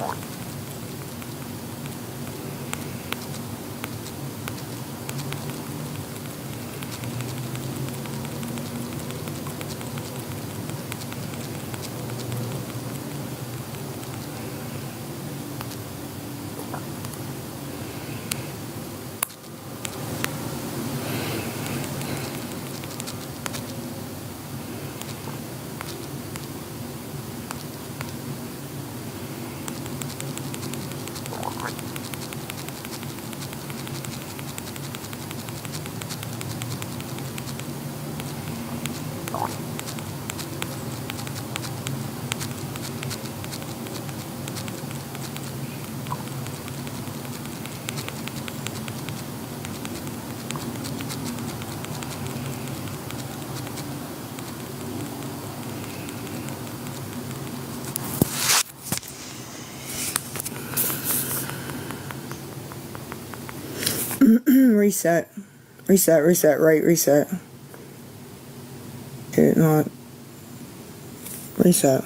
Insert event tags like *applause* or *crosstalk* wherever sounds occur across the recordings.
you. *clears throat* reset. Reset, reset, right, reset. Did it not reset?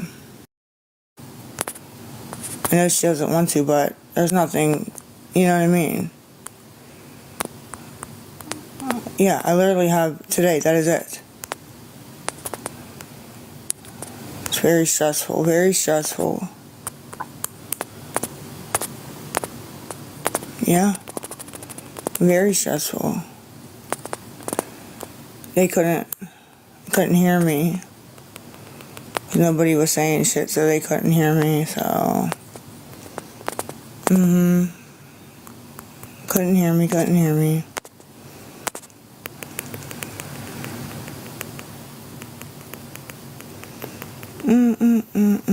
I know she doesn't want to, but there's nothing, you know what I mean? Yeah, I literally have today, that is it. It's very stressful, very stressful. Yeah. Very stressful. They couldn't couldn't hear me. Nobody was saying shit, so they couldn't hear me, so Mm-hmm. Couldn't hear me, couldn't hear me. Mm-mm-mm-mm.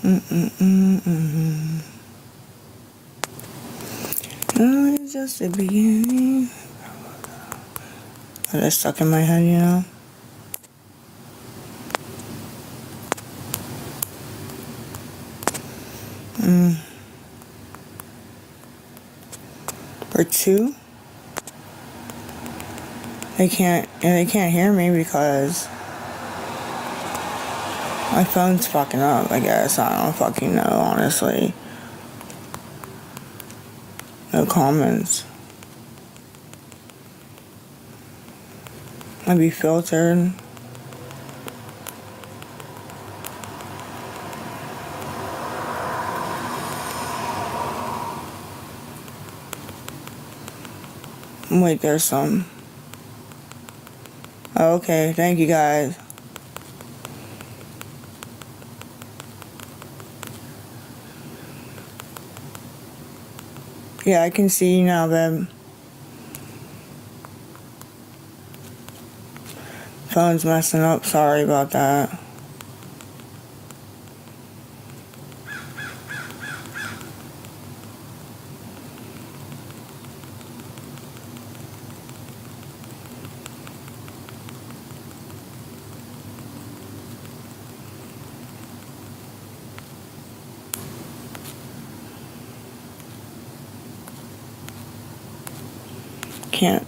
Mm-mm-mm-mm. Oh, it's just the beginning. Oh, that's stuck in my head, you know? Mm. Or two. They can't, they can't hear me because my phone's fucking up, I guess. I don't fucking know, honestly. No comments. Might be filtered. Wait, there's some. Oh, okay, thank you guys. Yeah, I can see now, babe. Phone's messing up. Sorry about that. Can't.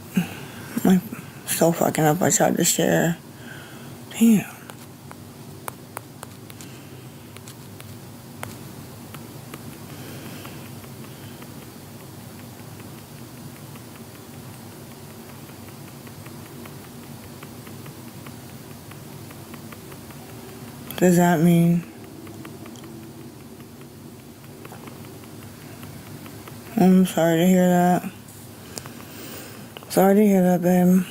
I'm so fucking up. I tried to share. Damn. Does that mean? I'm sorry to hear that. Sorry to hear that, babe.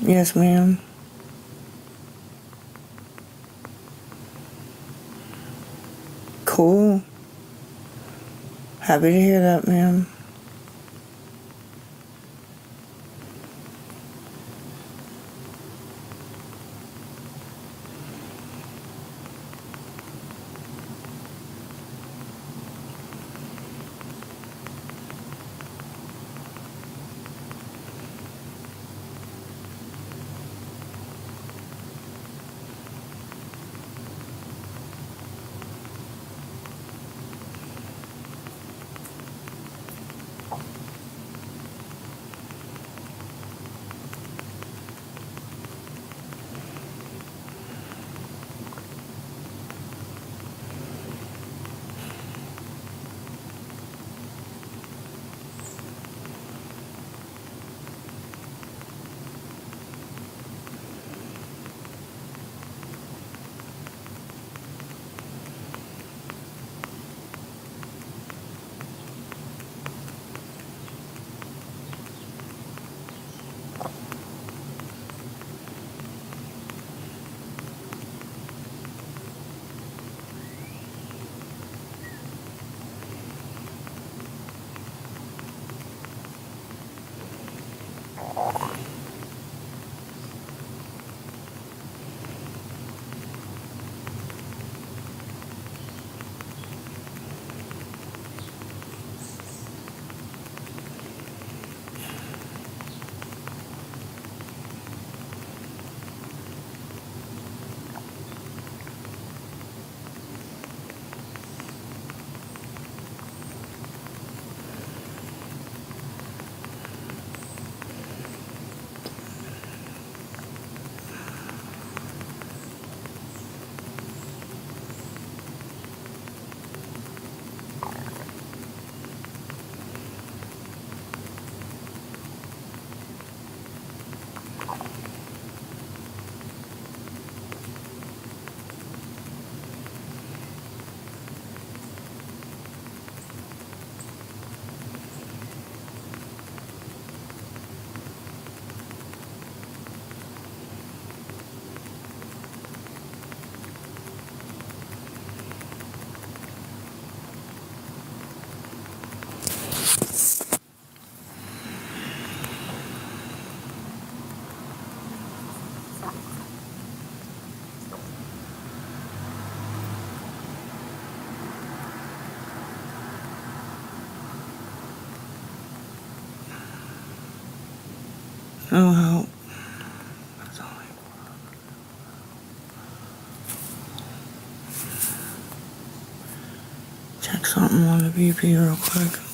Yes, ma'am. Cool. Happy to hear that, ma'am. No help. Check something on the BP real quick.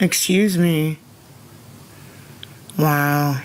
Excuse me. Wow.